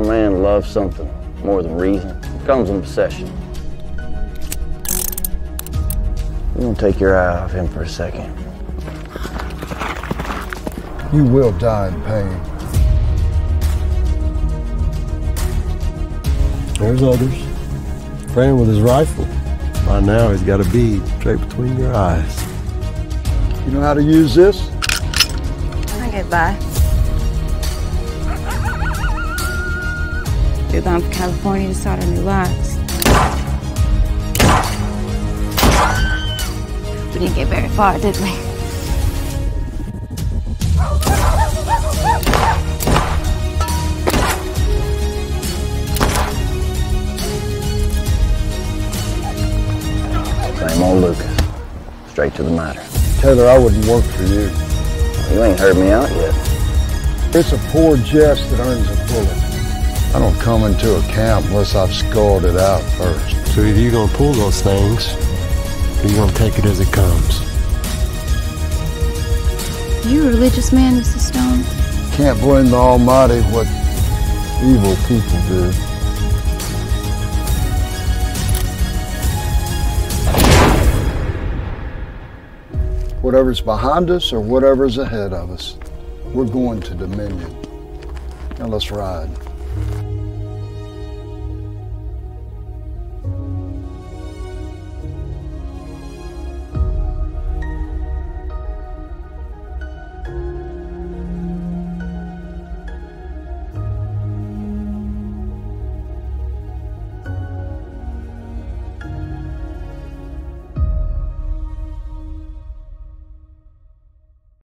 When a man loves something more than reason, it becomes an obsession. You don't take your eye off him for a second. You will die in pain. There's others. Praying with his rifle. By now he's got a bead straight between your eyes. You know how to use this? I get by. We're going for California to start our new lives. We didn't get very far, did we? Same old Lucas. Straight to the matter. Taylor, I wouldn't work for you. You ain't heard me out yet. It's a poor jest that earns a bullet. I don't come into a camp unless I've sculled it out first. So either you're gonna pull those things, or you're gonna take it as it comes. You a religious man, Mr. Stone? Can't blame the Almighty what evil people do. Whatever's behind us or whatever's ahead of us, we're going to Dominion. Now let's ride. Thank you.